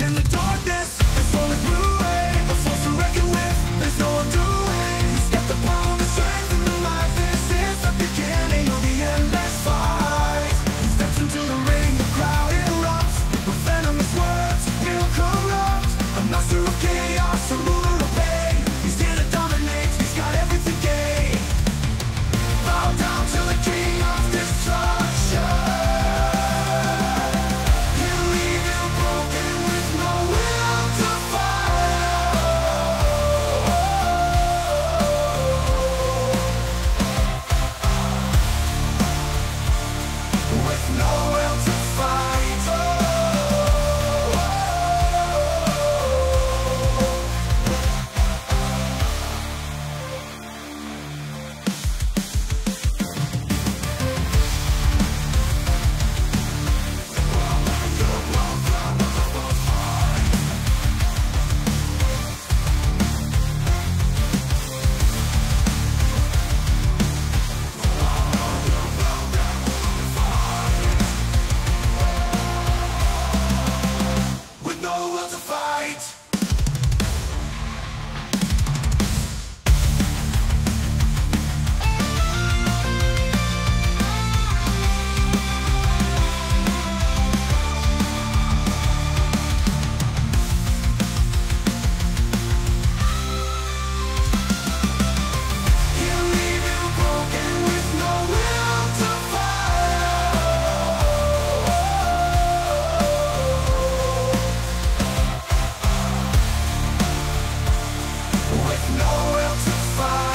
In the darkness far